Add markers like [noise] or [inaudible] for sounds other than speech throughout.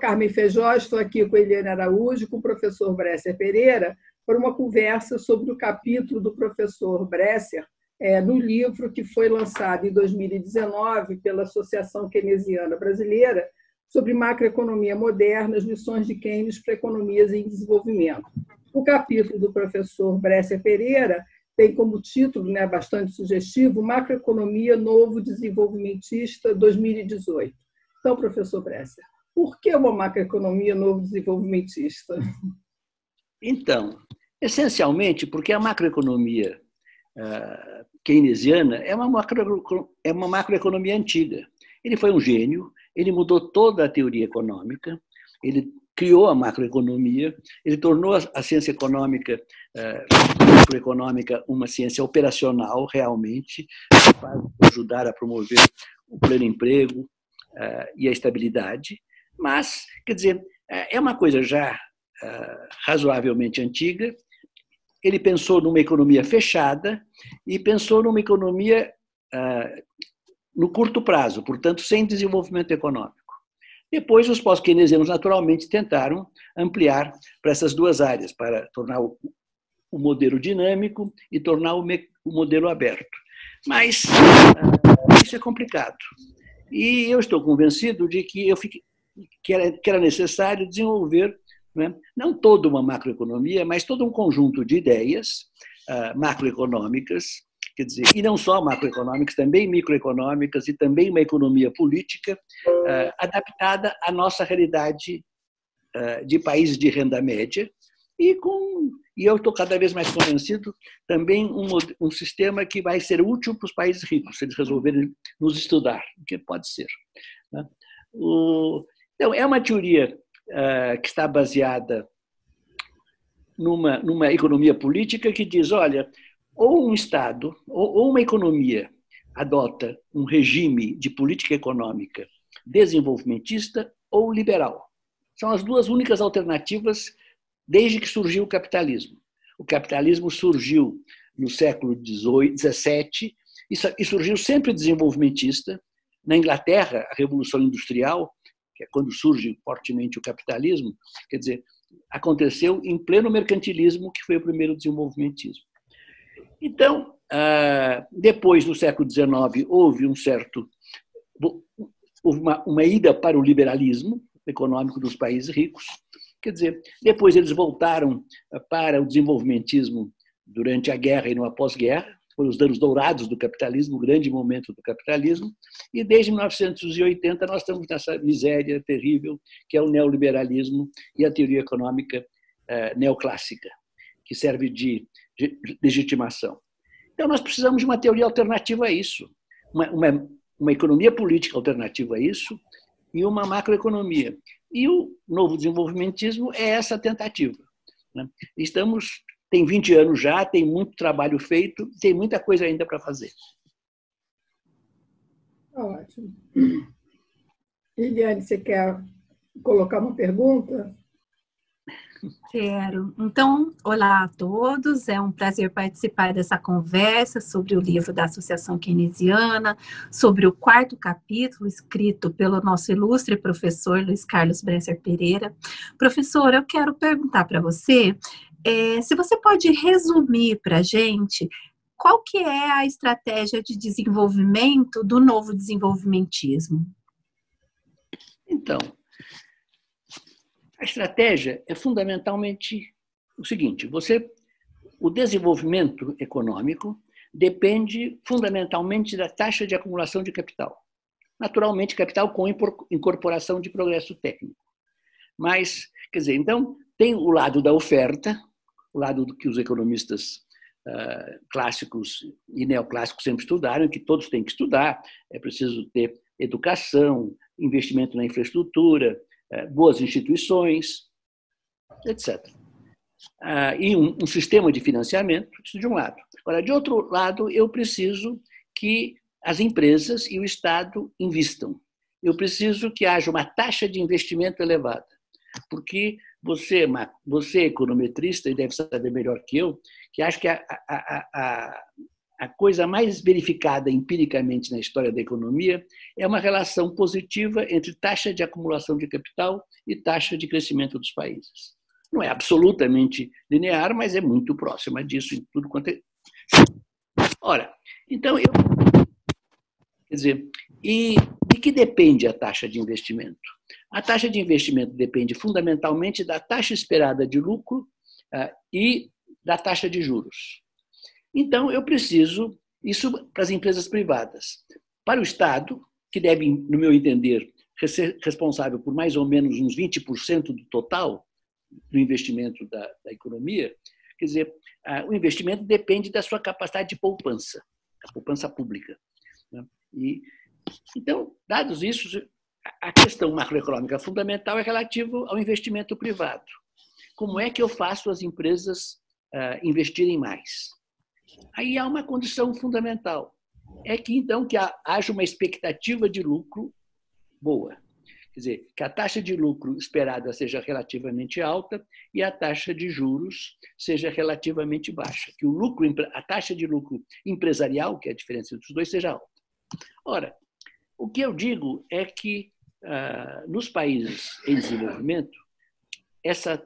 Carmen Feijó, estou aqui com Eliane Araújo, com o professor Bresser Pereira, para uma conversa sobre o capítulo do professor Bresser é, no livro que foi lançado em 2019 pela Associação Keynesiana Brasileira sobre macroeconomia moderna, as lições de Keynes para economias em desenvolvimento. O capítulo do professor Bresser Pereira tem como título, né, bastante sugestivo, Macroeconomia Novo Desenvolvimentista 2018. Então, professor Bresser, por que uma macroeconomia novo desenvolvimentista? Então, essencialmente porque a macroeconomia uh, keynesiana é uma, macro, é uma macroeconomia antiga. Ele foi um gênio, ele mudou toda a teoria econômica, ele criou a macroeconomia, ele tornou a ciência econômica, uh, macroeconômica uma ciência operacional realmente, para ajudar a promover o pleno emprego, uh, e a estabilidade, mas, quer dizer, é uma coisa já uh, razoavelmente antiga. Ele pensou numa economia fechada e pensou numa economia uh, no curto prazo, portanto, sem desenvolvimento econômico. Depois, os pós-keynesianos, naturalmente, tentaram ampliar para essas duas áreas, para tornar o, modelo dinâmico e tornar o, modelo aberto. Mas uh, isso é complicado. E eu estou convencido de que, eu fiquei, que, era, que era necessário desenvolver né, não toda uma macroeconomia, mas todo um conjunto de ideias uh, macroeconômicas, quer dizer, e não só macroeconômicas, também microeconômicas e também uma economia política uh, adaptada à nossa realidade uh, de países de renda média e com e eu estou cada vez mais convencido também um, um sistema que vai ser útil para os países ricos, se eles resolverem nos estudar, o que pode ser. Né? O, então, é uma teoria uh, que está baseada numa, numa economia política que diz, olha, ou um Estado ou, ou uma economia adota um regime de política econômica desenvolvimentista ou liberal. São as duas únicas alternativas desde que surgiu o capitalismo. O capitalismo surgiu no século XVII e surgiu sempre desenvolvimentista. Na Inglaterra, a Revolução Industrial, que é quando surge fortemente o capitalismo, quer dizer, aconteceu em pleno mercantilismo, que foi o primeiro desenvolvimentismo. Então, ah, depois, no século XIX, houve um certo houve uma, uma ida para o liberalismo econômico dos países ricos, Quer dizer, depois eles voltaram eh, para o desenvolvimentismo durante a guerra e no pós-guerra, foram os anos dourados do capitalismo, o grande momento do capitalismo, e desde 1980 nós estamos nessa miséria terrível que é o neoliberalismo e a teoria econômica eh, neoclássica, que serve de legitimação. Então nós precisamos de uma teoria alternativa a isso, uma, uma, uma economia política alternativa a isso e uma macroeconomia. E o novo desenvolvimentismo é essa tentativa. Né? Estamos, tem 20 anos já, tem muito trabalho feito, tem muita coisa ainda para fazer. Ótimo. Liliane, você quer colocar uma pergunta? Quero. Então, olá a todos. É um prazer participar dessa conversa sobre o livro da Associação Keynesiana, sobre o quarto capítulo escrito pelo nosso ilustre professor Luiz Carlos Bresser Pereira. Professor, eu quero perguntar para você é, se você pode resumir para a gente qual que é a estratégia de desenvolvimento do novo desenvolvimentismo. Então, a estratégia é fundamentalmente o seguinte: você, o desenvolvimento econômico depende fundamentalmente da taxa de acumulação de capital. Naturalmente, capital com incorporação de progresso técnico. Mas, quer dizer, então, tem o lado da oferta, lado do que os economistas uh, clássicos e neoclássicos sempre estudaram, que todos têm que estudar. É preciso ter educação, investimento na infraestrutura, é, boas instituições, etc. Ah, e um, um sistema de financiamento, isso de um lado. Agora, de outro lado, eu preciso que as empresas e o Estado investam. Eu preciso que haja uma taxa de investimento elevada, porque você, você econometrista e deve saber melhor que eu, que acho que a, a, a, a coisa mais verificada empiricamente na história da economia é uma relação positiva entre taxa de acumulação de capital e taxa de crescimento dos países. Não é absolutamente linear, mas é muito próxima disso em tudo quanto é. [laughs] Ora, então eu. Quer dizer, e de que depende a taxa de investimento? A taxa de investimento depende fundamentalmente da taxa esperada de lucro uh, e da taxa de juros. Então, eu preciso, isso para as empresas privadas. Para o Estado, que deve, no meu entender, ser responsável por mais ou menos uns 20% do total do investimento da, da economia, quer dizer, o investimento depende da sua capacidade de poupança, a poupança pública. Né? E, então, dados isso, a questão macroeconômica fundamental é relativa ao investimento privado. Como é que eu faço as empresas investirem mais? Aí há uma condição fundamental, é que então que haja uma expectativa de lucro boa. Quer dizer, que a taxa de lucro esperada seja relativamente alta e a taxa de juros seja relativamente baixa. Que o lucro, a taxa de lucro empresarial, que é a diferença entre os dois, seja alta. Ora, o que eu digo é que ah, nos países em desenvolvimento, essa,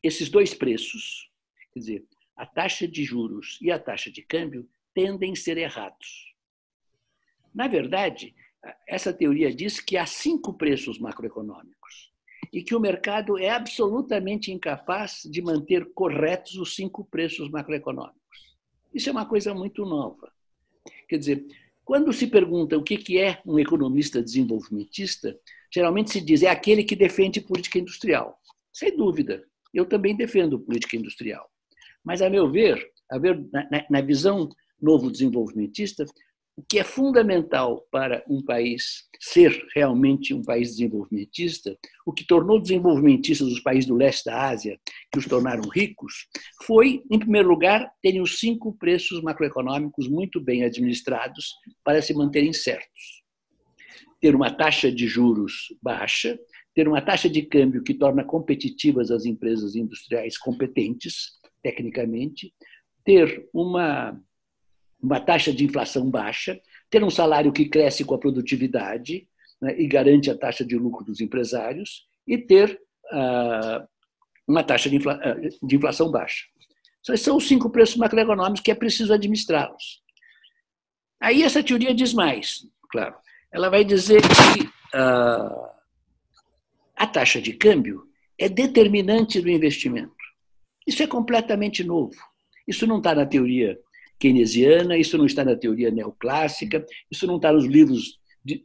esses dois preços, quer dizer, a taxa de juros e a taxa de câmbio tendem a ser errados. Na verdade, essa teoria diz que há cinco preços macroeconômicos e que o mercado é absolutamente incapaz de manter corretos os cinco preços macroeconômicos. Isso é uma coisa muito nova. Quer dizer, quando se pergunta o que é um economista desenvolvimentista, geralmente se diz é aquele que defende política industrial. Sem dúvida, eu também defendo política industrial. Mas, a meu ver, a ver na, na visão novo desenvolvimentista, o que é fundamental para um país ser realmente um país desenvolvimentista, o que tornou desenvolvimentistas os países do leste da Ásia, que os tornaram ricos, foi, em primeiro lugar, terem os cinco preços macroeconômicos muito bem administrados para se manterem certos. Ter uma taxa de juros baixa, ter uma taxa de câmbio que torna competitivas as empresas industriais competentes, tecnicamente, ter uma, uma taxa de inflação baixa, ter um salário que cresce com a produtividade né, e garante a taxa de lucro dos empresários, e ter uh, uma taxa de, infla, uh, de inflação baixa. Esses são os cinco preços macroeconômicos que é preciso administrá-los. Aí essa teoria diz mais, claro. Ela vai dizer que uh, a taxa de câmbio é determinante do investimento. Isso é completamente novo. Isso não está na teoria keynesiana, isso não está na teoria neoclássica, isso não está nos livros de,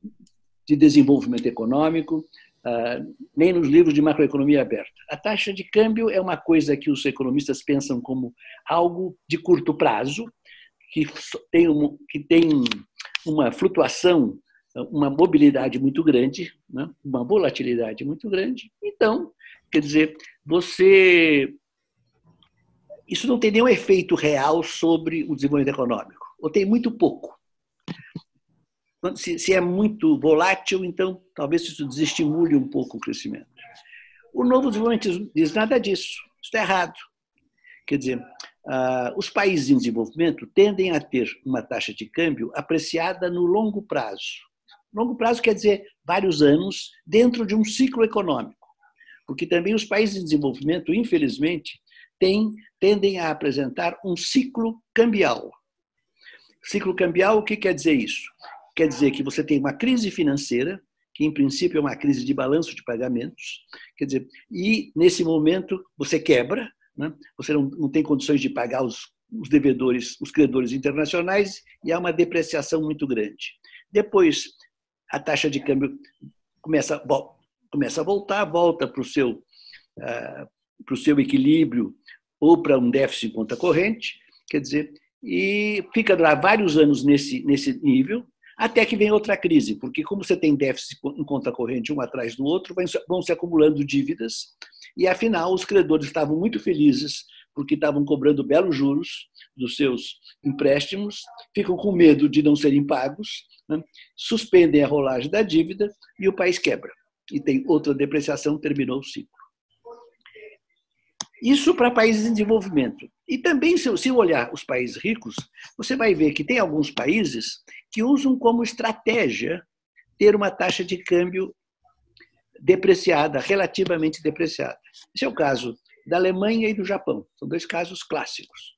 de desenvolvimento econômico, uh, nem nos livros de macroeconomia aberta. A taxa de câmbio é uma coisa que os economistas pensam como algo de curto prazo, que tem, um, que tem uma flutuação, uma mobilidade muito grande, né? uma volatilidade muito grande. Então, quer dizer, você isso não tem nenhum efeito real sobre o desenvolvimento econômico, ou tem muito pouco. Se, é muito volátil, então talvez isso desestimule um pouco o crescimento. O novo desenvolvimento diz nada disso, isso está errado. Quer dizer, uh, os países em desenvolvimento tendem a ter uma taxa de câmbio apreciada no longo prazo. Longo prazo quer dizer vários anos dentro de um ciclo econômico. Porque também os países em desenvolvimento, infelizmente, tendem a apresentar um ciclo cambial. Ciclo cambial, o que quer dizer isso? Quer dizer que você tem uma crise financeira, que em princípio é uma crise de balanço de pagamentos, quer dizer, e nesse momento você quebra, né? você não, não tem condições de pagar os, os devedores, os credores internacionais, e há uma depreciação muito grande. Depois, a taxa de câmbio começa, começa a voltar, volta para o seu, uh, seu equilíbrio ou para um déficit em conta corrente, quer dizer, e fica vários anos nesse, nesse nível, até que vem outra crise, porque como você tem déficit em conta corrente um atrás do outro, vão se acumulando dívidas, e afinal os credores estavam muito felizes porque estavam cobrando belos juros dos seus empréstimos, ficam com medo de não serem pagos, né? suspendem a rolagem da dívida e o país quebra. E tem outra depreciação, terminou o ciclo. Isso para países em desenvolvimento. E também, se olhar os países ricos, você vai ver que tem alguns países que usam como estratégia ter uma taxa de câmbio depreciada, relativamente depreciada. Esse é o caso da Alemanha e do Japão. São dois casos clássicos.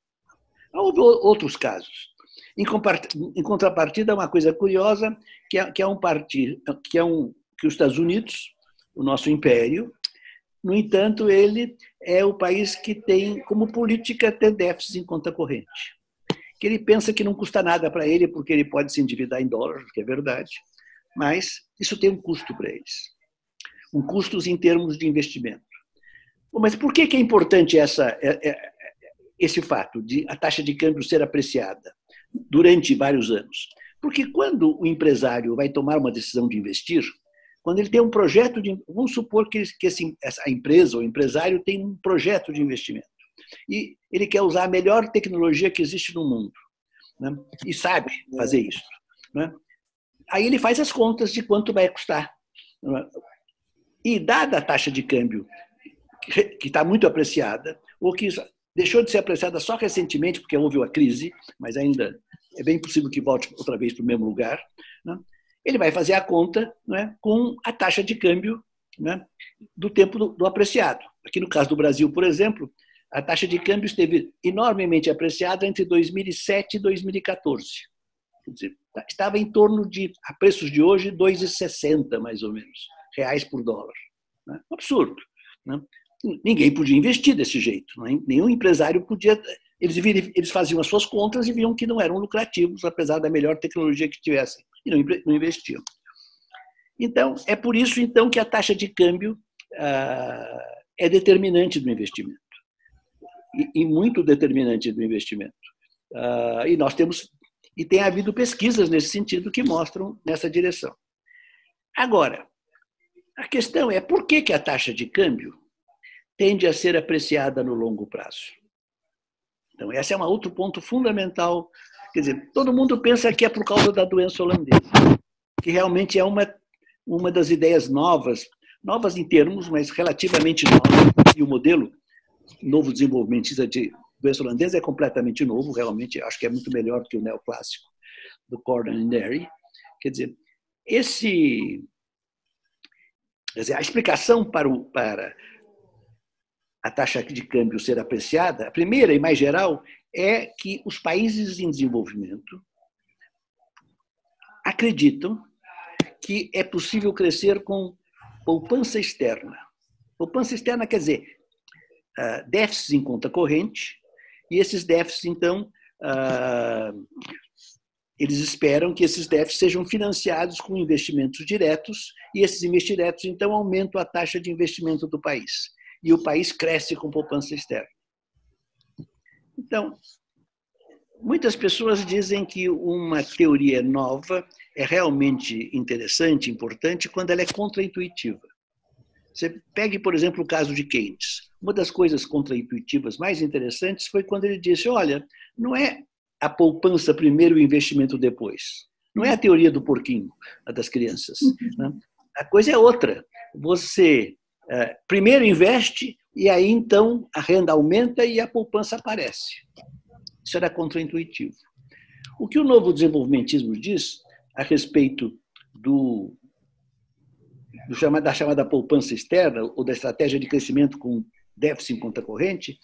Houve outros casos. Em contrapartida, uma coisa curiosa, que é, é um partido, que é um que os Estados Unidos, o nosso império, no entanto, ele é o país que tem como política ter déficit em conta corrente. Que ele pensa que não custa nada para ele, porque ele pode se endividar em dólares, que é verdade, mas isso tem um custo para eles. Um custo em termos de investimento. Mas por que, é importante essa, é, é, esse fato de a taxa de câmbio ser apreciada durante vários anos? Porque quando o empresário vai tomar uma decisão de investir, quando ele tem um projeto de. Vamos supor que, que esse, essa empresa ou empresário tem um projeto de investimento e ele quer usar a melhor tecnologia que existe no mundo né? e sabe fazer isso. Né? Aí ele faz as contas de quanto vai custar. Né? E, dada a taxa de câmbio, que está muito apreciada, ou que deixou de ser apreciada só recentemente, porque houve uma crise, mas ainda é bem possível que volte outra vez para o mesmo lugar. Né? Ele vai fazer a conta né, com a taxa de câmbio né, do tempo do, do, apreciado. Aqui no caso do Brasil, por exemplo, a taxa de câmbio esteve enormemente apreciada entre 2007 e 2014. Quer dizer, estava em torno de, a preços de hoje, 2,60 mais ou menos, reais por dólar. Né? Absurdo. Né? Ninguém podia investir desse jeito. Né? Nenhum empresário podia eles faziam as suas contas e viam que não eram lucrativos, apesar da melhor tecnologia que tivessem, e não investiam. Então, é por isso então que a taxa de câmbio ah, é determinante do investimento. E, e muito determinante do investimento. Ah, e nós temos e tem havido pesquisas nesse sentido que mostram nessa direção. Agora, a questão é por que, que a taxa de câmbio tende a ser apreciada no longo prazo? Então, esse é um outro ponto fundamental. Quer dizer, todo mundo pensa que é por causa da doença holandesa, que realmente é uma, uma das ideias novas, novas em termos, mas relativamente novas, e o modelo novo desenvolvimentista de doença holandesa é completamente novo, realmente acho que é muito melhor que o neoclássico do Gordon Derry. Quer dizer, esse, quer dizer, a explicação para, o, para a taxa de câmbio ser apreciada, a primeira e mais geral é que os países em desenvolvimento acreditam que é possível crescer com poupança externa. Poupança externa quer dizer ah, déficits em conta corrente, e esses déficits, então, ah, eles esperam que esses déficits sejam financiados com investimentos diretos, e esses investimentos diretos, então, aumentam a taxa de investimento do país e o país cresce com poupança externa. Então, muitas pessoas dizem que uma teoria nova é realmente interessante, importante, quando ela é contraintuitiva. Você pegue, por exemplo, o caso de Keynes. Uma das coisas contraintuitivas mais interessantes foi quando ele disse: olha, não é a poupança primeiro e o investimento depois. Não é a teoria do porquinho, a das crianças. Né? A coisa é outra. Você primeiro investe e aí então a renda aumenta e a poupança aparece. Isso era contraintuitivo. O que o novo desenvolvimentismo diz a respeito do, do chamado, da chamada poupança externa ou da estratégia de crescimento com déficit em conta corrente,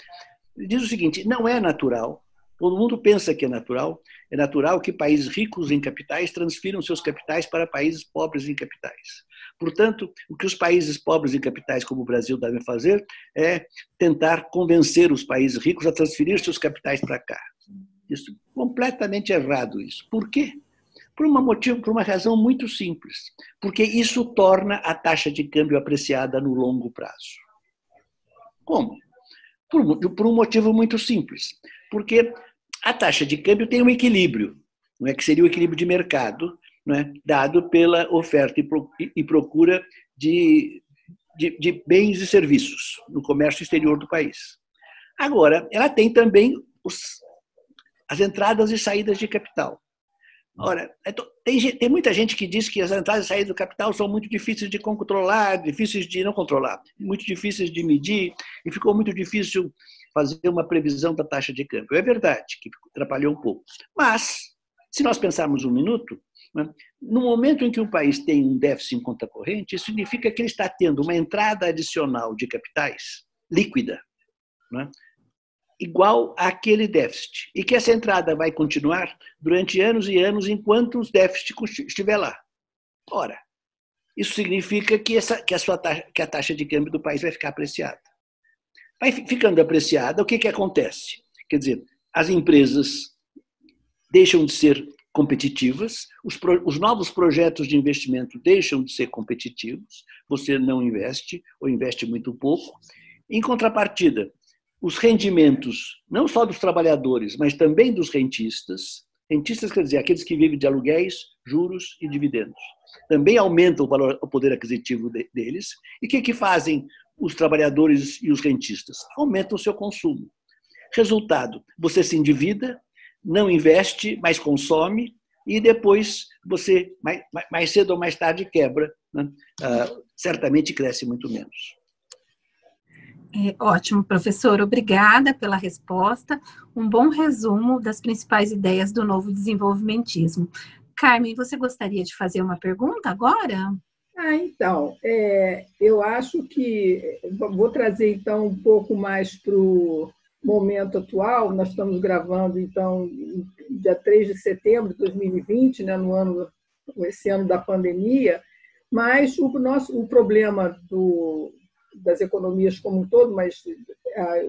diz o seguinte: não é natural Todo mundo pensa que é natural. É natural que países ricos em capitais transfiram seus capitais para países pobres em capitais. Portanto, o que os países pobres em capitais, como o Brasil, devem fazer é tentar convencer os países ricos a transferir seus capitais para cá. Isso completamente errado isso. Por quê? Por, uma motivo, por uma razão muito simples. Porque isso torna a taxa de câmbio apreciada no longo prazo. Como? Por, por um motivo muito simples. Porque a taxa de câmbio tem um equilíbrio, não é que seria o equilíbrio de mercado, não é? dado pela oferta e procura de, de, de bens e serviços no comércio exterior do país. Agora, ela tem também os, as entradas e saídas de capital. Ora, é tem, tem, muita gente que diz que as entradas e saídas do capital são muito difíceis de controlar, difíceis de não controlar, muito difíceis de medir, e ficou muito difícil fazer uma previsão da taxa de câmbio. É verdade que atrapalhou um pouco. Mas, se nós pensarmos um minuto, né, no momento em que um país tem um déficit em conta corrente, isso significa que ele está tendo uma entrada adicional de capitais líquida, né, igual àquele déficit. E que essa entrada vai continuar durante anos e anos enquanto o déficit estiver lá. Ora, isso significa que, essa, que, a, sua taxa, que a taxa de câmbio do país vai ficar apreciada. Vai ficando apreciada, o que, que acontece? Quer dizer, as empresas deixam de ser competitivas, os, pro, os, novos projetos de investimento deixam de ser competitivos, você não investe ou investe muito pouco. Em contrapartida, os rendimentos, não só dos trabalhadores, mas também dos rentistas, rentistas quer dizer aqueles que vivem de aluguéis, juros e dividendos, também aumentam o, valor, o poder aquisitivo de, deles. E o que, que fazem os trabalhadores e os rentistas? Aumentam o seu consumo. Resultado: você se endivida, não investe, mas consome, e depois você, mais, mais cedo ou mais tarde, quebra. Né? Ah, certamente cresce muito menos. É, ótimo, professor. Obrigada pela resposta. Um bom resumo das principais ideias do novo desenvolvimentismo. Carmen, você gostaria de fazer uma pergunta agora? Ah, então, é, eu acho que vou trazer então um pouco mais para o momento atual. Nós estamos gravando então dia 3 de setembro de 2020, né, no ano esse ano da pandemia, mas o nosso o problema do, das economias como um todo, mas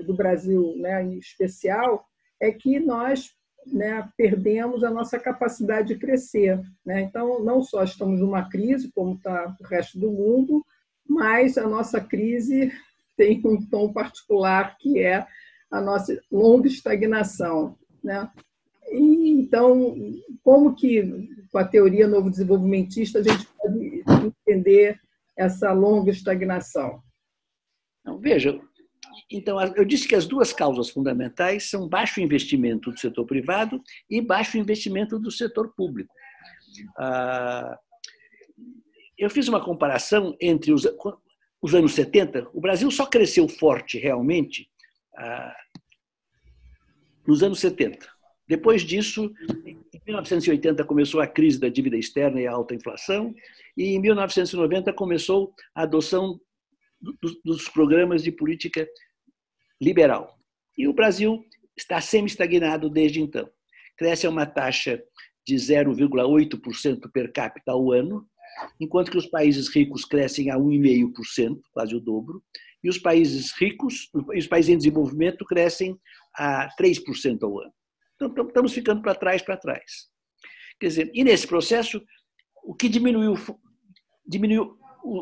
do Brasil, né, em especial, é que nós né, perdemos a nossa capacidade de crescer. Né? Então, não só estamos numa crise, como está o resto do mundo, mas a nossa crise [laughs] tem um tom particular que é a nossa longa estagnação. Né? E, então, como que, com a teoria novo desenvolvimentista, a gente pode entender essa longa estagnação? Não, veja, então, eu disse que as duas causas fundamentais são baixo investimento do setor privado e baixo investimento do setor público. Ah, eu fiz uma comparação entre os, os anos 70, o Brasil só cresceu forte realmente ah, nos anos 70. Depois disso, em 1980 começou a crise da dívida externa e a alta inflação, e em 1990 começou a adoção dos programas de política liberal. E o Brasil está semi-estagnado desde então. Cresce a uma taxa de 0,8% per capita ao ano, enquanto que os países ricos crescem a 1,5%, quase o dobro, e os países ricos, os países em desenvolvimento crescem a 3% ao ano. Então, estamos ficando para trás, para trás. Quer dizer, e nesse processo, o que diminuiu, diminuiu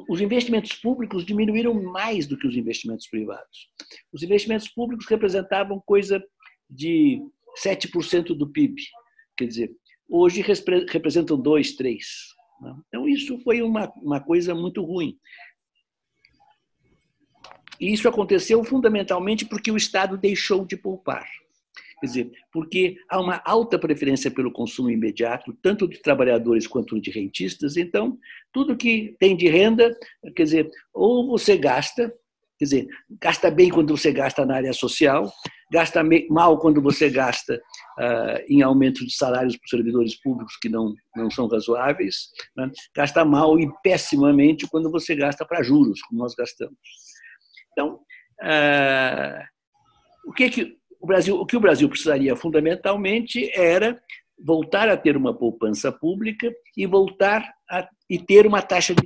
os investimentos públicos diminuíram mais do que os investimentos privados. Os investimentos públicos representavam coisa de 7% do PIB. Quer dizer, hoje representam 2, 3. Né? Então, isso foi uma, uma coisa muito ruim. E isso aconteceu fundamentalmente porque o Estado deixou de poupar. Quer dizer, porque há uma alta preferência pelo consumo imediato, tanto de trabalhadores quanto de rentistas. Então, tudo que tem de renda, quer dizer, ou você gasta, quer dizer, gasta bem quando você gasta na área social, gasta mal quando você gasta uh, em aumento de salários para os servidores públicos que não, não são razoáveis, né? gasta mal e pessimamente quando você gasta para juros, como nós gastamos. Então, uh, o que que o, Brasil, o que o Brasil precisaria fundamentalmente era voltar a ter uma poupança pública e voltar a e ter uma taxa de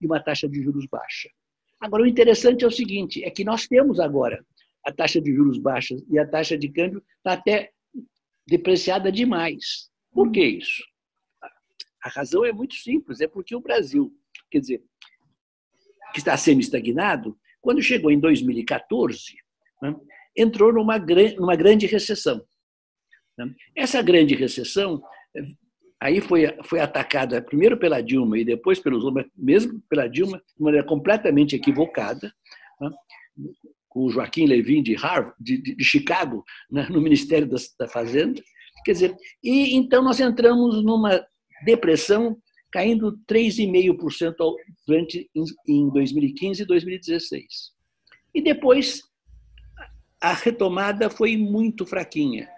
e uma taxa de juros baixa. Agora, o interessante é o seguinte, é que nós temos agora a taxa de juros baixa e a taxa de câmbio está até depreciada demais. Por que isso? A razão é muito simples, é porque o Brasil, quer dizer, que está semi-estagnado, quando chegou em 2014, né, entrou numa, numa grande recessão. Né. Essa grande recessão aí foi, foi atacada primeiro pela Dilma e depois pelos mesmo pela Dilma, de maneira completamente equivocada, né, com o Joaquim Levin de Harvard, de, de Chicago, né, no Ministério da, da Fazenda. Quer dizer, e então nós entramos numa depressão caindo 3,5% durante em 2015 e 2016. E depois a retomada foi muito fraquinha,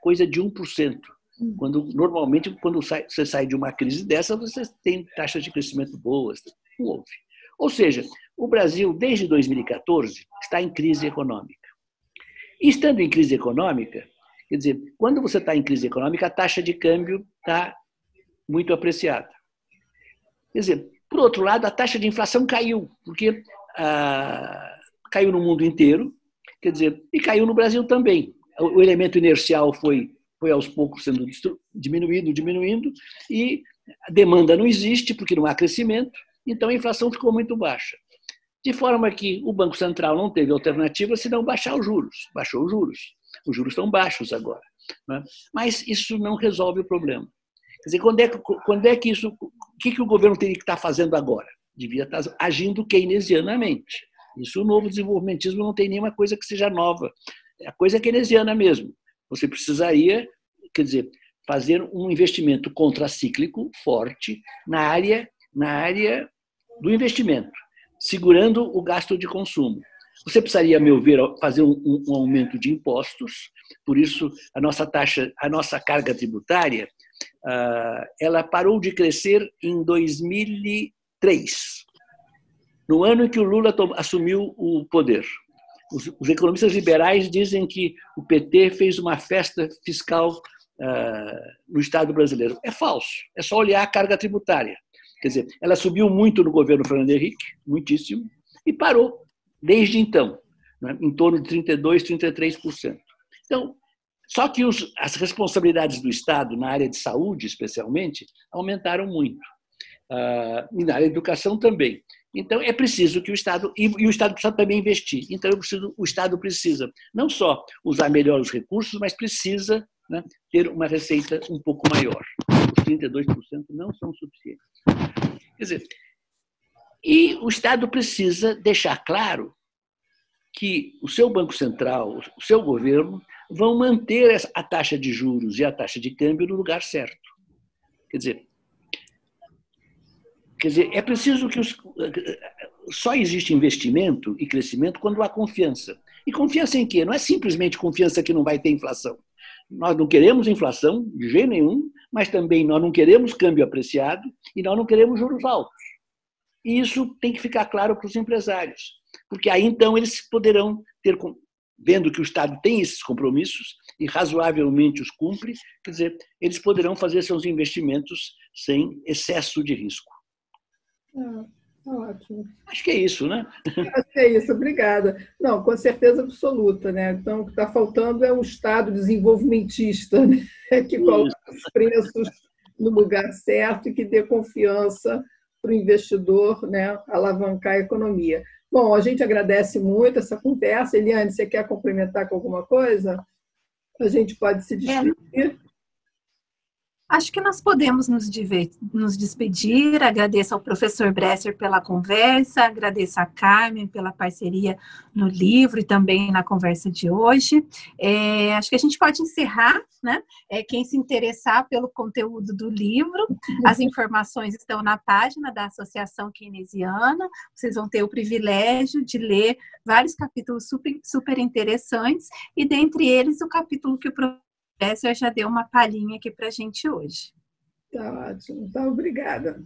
coisa de 1%. Hum. Quando, normalmente, quando você sai de uma crise dessa, você tem taxas de crescimento boas. Não houve. Ou seja, o Brasil, desde 2014, está em crise econômica. E estando em crise econômica, quer dizer, quando você está em crise econômica, a taxa de câmbio está muito apreciada. Quer dizer, por outro lado, a taxa de inflação caiu, porque ah, caiu no mundo inteiro, quer dizer, e caiu no Brasil também. O elemento inercial foi, foi aos poucos sendo diminuído, diminuindo, e a demanda não existe, porque não há crescimento, então a inflação ficou muito baixa. De forma que o Banco Central não teve alternativa senão baixar os juros. Baixou os juros. Os juros estão baixos agora. Né? Mas isso não resolve o problema. Quer dizer, quando é, quando é que isso. O que, que o governo teria que estar fazendo agora? Devia estar agindo keynesianamente. Isso o novo desenvolvimentismo não tem nenhuma coisa que seja nova. A coisa é keynesiana mesmo. Você precisaria, quer dizer, fazer um investimento contracíclico forte na área, na área do investimento, segurando o gasto de consumo. Você precisaria, a meu ver, fazer um, um, aumento de impostos, por isso a nossa taxa, a nossa carga tributária, uh, ela parou de crescer em 2003, no ano em que o Lula assumiu o poder. Os, os economistas liberais dizem que o PT fez uma festa fiscal uh, no Estado brasileiro. É falso, é só olhar a carga tributária. Quer dizer, ela subiu muito no governo Fernando Henrique, muitíssimo, e parou desde então, né, em torno de 32%, 33%. Então, só que os, as responsabilidades do Estado na área de saúde, especialmente, aumentaram muito. Uh, e na área de educação também. Então, é preciso que o Estado, e, o Estado precisa também investir. Então, preciso, o Estado precisa não só usar melhor os recursos, mas precisa né, ter uma receita um pouco maior. Os 32% não são suficientes. Quer dizer, e o Estado precisa deixar claro que o seu Banco Central, o seu governo, vão manter a taxa de juros e a taxa de câmbio no lugar certo. Quer dizer, quer dizer é preciso que os, só existe investimento e crescimento quando há confiança. E confiança em quê? Não é simplesmente confiança que não vai ter inflação. Nós não queremos inflação de jeito nenhum, mas também nós não queremos câmbio apreciado e nós não queremos juros altos. E isso tem que ficar claro para os empresários, porque aí então eles poderão ter, vendo que o Estado tem esses compromissos e razoavelmente os cumpre, quer dizer, eles poderão fazer seus investimentos sem excesso de risco. Ah, ótimo. Acho que é isso, né? [laughs] Acho que é isso, obrigada. Não, com certeza absoluta, né? Então, o que está faltando é um Estado desenvolvimentista, né? [laughs] que coloque os preços no lugar certo e que dê confiança para o investidor né, alavancar a economia. Bom, a gente agradece muito essa conversa. Eliane, você quer complementar com alguma coisa? A gente pode se despedir. É. Acho que nós podemos nos, nos, despedir. Agradeço ao professor Bresser pela conversa, agradeço a Carmen pela parceria no livro e também na conversa de hoje. É, acho que a gente pode encerrar, né? É, quem se interessar pelo conteúdo do livro, as informações estão na página da Associação Keynesiana. Vocês vão ter o privilégio de ler vários capítulos super, super interessantes, e dentre eles o capítulo que o professor essa já deu uma palhinha aqui para a gente hoje. Tá ótimo. Então, obrigada.